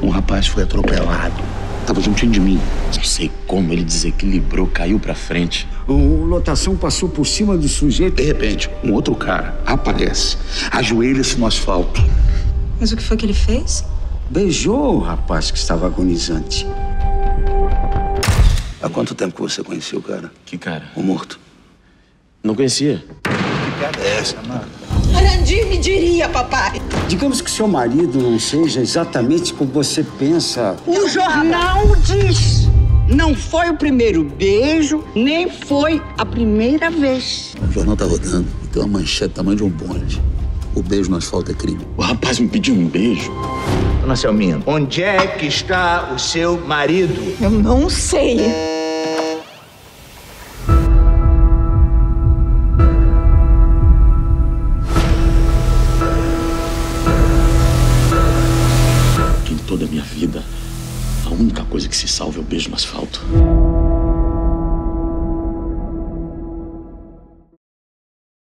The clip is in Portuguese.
Um rapaz foi atropelado. Tava juntinho de mim. Não sei como, ele desequilibrou, caiu pra frente. O lotação passou por cima do sujeito. De repente, um outro cara aparece, ajoelha-se no asfalto. Mas o que foi que ele fez? Beijou o rapaz que estava agonizante. Há quanto tempo que você conheceu o cara? Que cara? O morto. Não conhecia. Que piada é essa, mano? Arandir me diria, papai. Digamos que seu marido não seja exatamente como você pensa. O jornal diz. Não foi o primeiro beijo, nem foi a primeira vez. O jornal tá rodando e tem uma manchete tamanho de um bonde. O beijo no asfalto é crime. O rapaz me pediu um beijo. Dona Selminha, onde é que está o seu marido? Eu não sei. Toda a minha vida, a única coisa que se salva é o beijo no asfalto.